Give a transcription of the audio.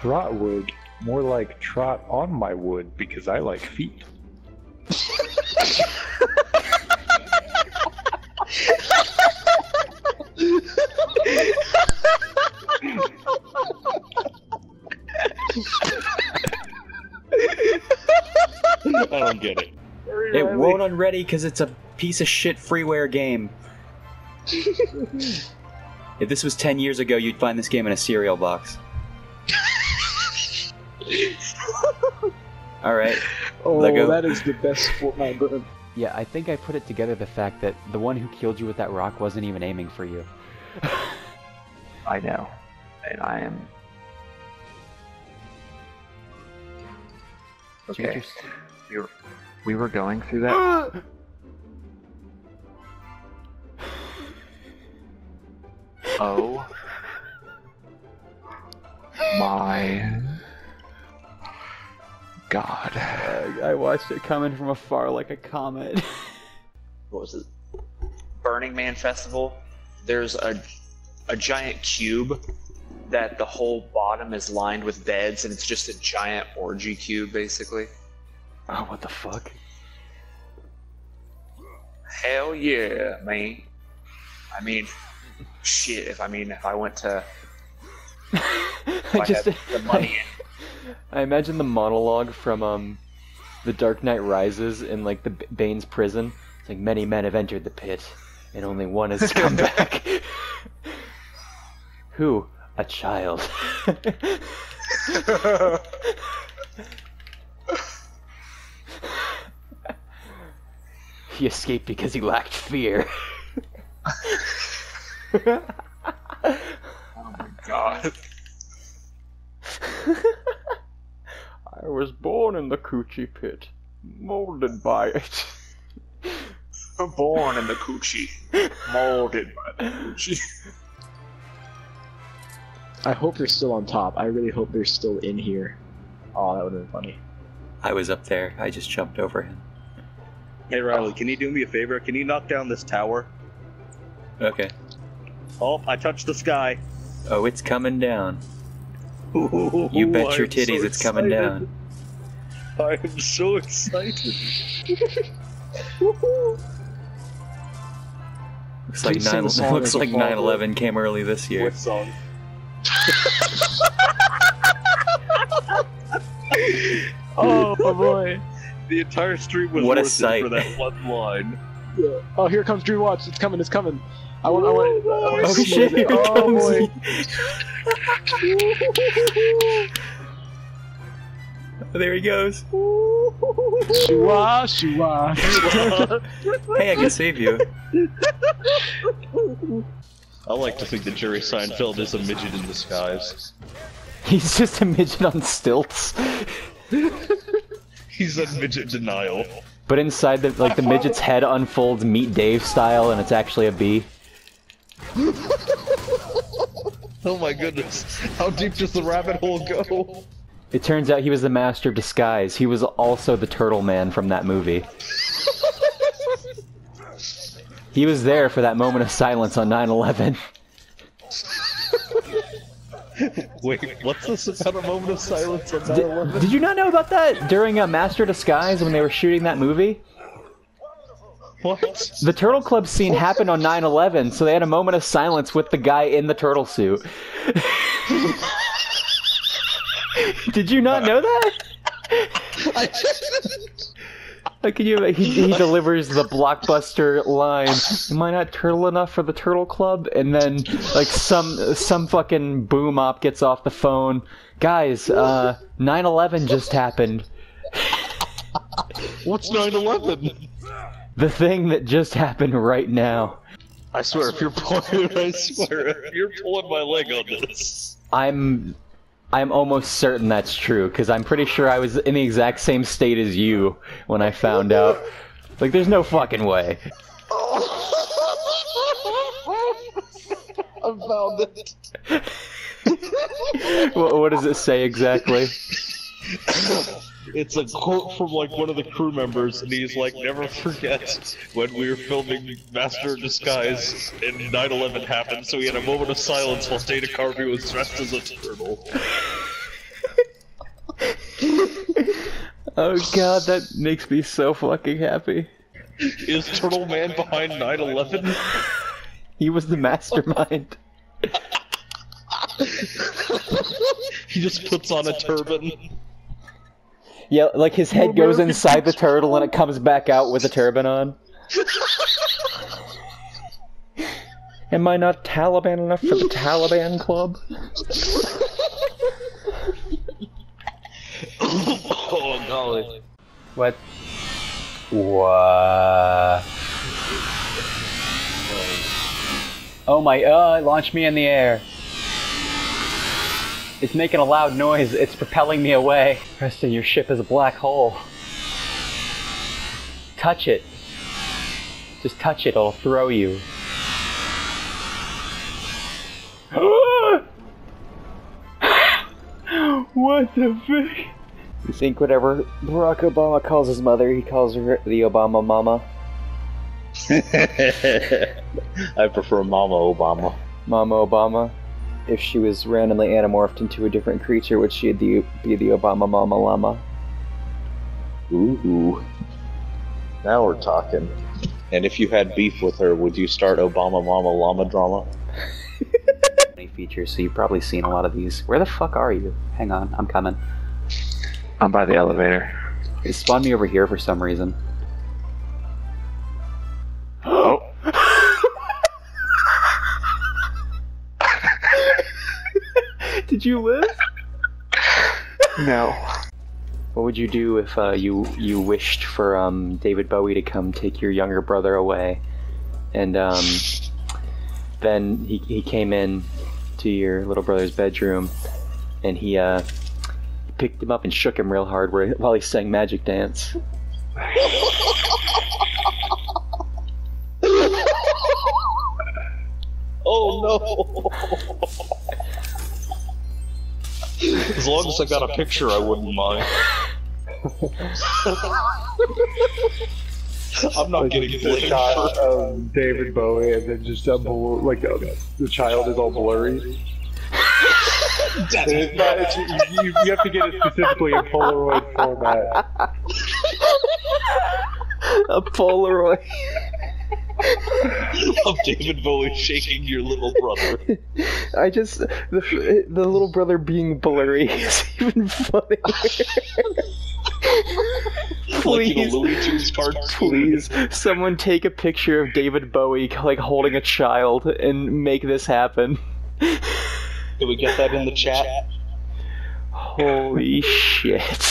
Trotwood. More like trot on my wood because I like feet. I don't get it. It won't unready because it's a piece of shit freeware game. if this was 10 years ago, you'd find this game in a cereal box. Alright. Oh, Lego. that is the best Fortnite button. Yeah, I think I put it together the fact that the one who killed you with that rock wasn't even aiming for you. I know. And I am. Did you get Okay. We were, we were going through that. oh. My. God. Uh, I watched it coming from afar like a comet. what was it? Burning Man Festival. There's a a giant cube that the whole bottom is lined with beds, and it's just a giant orgy cube, basically. oh, what the fuck? Hell yeah, man. I mean, shit. If I mean, if I went to, if I I just had the money, I imagine the monologue from um, The Dark Knight Rises in like the B- Bane's prison. It's like many men have entered the pit, and only one has come back. Who? A child. he escaped because he lacked fear. Oh my god. Was born in the coochie pit, molded by it. born in the coochie, molded by the coochie. I hope they're still on top. I really hope they're still in here. Oh, that would have been funny. I was up there. I just jumped over him. Hey Riley, can you do me a favor? Can you knock down this tower? Okay. Oh, I touched the sky. Oh, it's coming down. Ooh, You bet your I'm so titties it's coming down. I am so excited. Looks like Please nine. the song Looks as a like follow-up. 9/11 came early this year. What song? Oh boy. The entire street was What a worth it sight. for that one line. Yeah. Oh, here comes Dream Watch. It's coming. It's coming. I want. I want. I want Oh, oh shit! Here oh, comes. boy. there he goes. Shua, shua. Hey, I can save you. I like to think that Jerry Seinfeld is a midget in disguise. He's just a midget on stilts. He's a midget denial. But inside the like the midget's head unfolds Meet Dave style, and it's actually a bee. Oh my goodness. How deep does the rabbit hole go? It turns out he was the master of disguise. He was also the turtle man from that movie. he was there for that moment of silence on 9/11. Wait, what's this about a moment of silence on 9/11? Did you not know about that during uh, Master Disguise when they were shooting that movie? What? The Turtle Club scene happened on 9/11, so they had a moment of silence with the guy in the turtle suit. Did you not know that? Like, can you? He, he delivers the blockbuster line. Am I not turtle enough for the Turtle Club? And then, like, some some fucking boom op gets off the phone. Guys, uh, 9/11 just happened. What's 9/11? The thing that just happened right now. I swear, if you're pulling, I swear, if you're pulling my leg on this. I'm I'm almost certain that's true because I'm pretty sure I was in the exact same state as you when I found out. Like, there's no fucking way. I found it. What, what does it say exactly? It's a quote from like one of the crew members, and he's like, "Never forget when we were filming Master of Disguise and 9/11 happened." So he had a moment of silence while Dana Carvey was dressed as a turtle. Oh god, that makes me so fucking happy. Is Turtle Man behind 9/11? He was the mastermind. He just puts on a turban. Yeah, like his head goes inside the turtle and it comes back out with a turban on. Am I not Taliban enough for the Taliban club? oh golly. What? What? Oh my, uh, it launched me in the air. It's making a loud noise. It's propelling me away. Preston, your ship is a black hole. Touch it. Just touch it, it'll throw you. what the fuck? You think whatever Barack Obama calls his mother, he calls her the Obama mama? I prefer Mama Obama. Mama Obama. If she was randomly anamorphed into a different creature, would she be be the Obama Mama Llama? Ooh. Now we're talking. And if you had beef with her, would you start Obama Mama Llama drama? features, so you've probably seen a lot of these. Where the fuck are you? Hang on, I'm coming. I'm by the elevator. It spawned me over here for some reason. Did you live? no. What would you do if uh, you you wished for um, David Bowie to come take your younger brother away, and um, then he he came in to your little brother's bedroom, and he uh, picked him up and shook him real hard where, while he sang Magic Dance. Oh no! as long as I got a picture, I wouldn't mind. I'm not getting the blamed shot for. of David Bowie, and then just a blur, like uh, the child is all blurry. It's not, it's, you, you, you have to get it specifically in Polaroid format. A Polaroid. Of David Bowie shaking your little brother. I just the the little brother being blurry is even funnier. Like Please. Cartoon. Please, someone take a picture of David Bowie like holding a child and make this happen. Can we get that in the chat? Holy shit.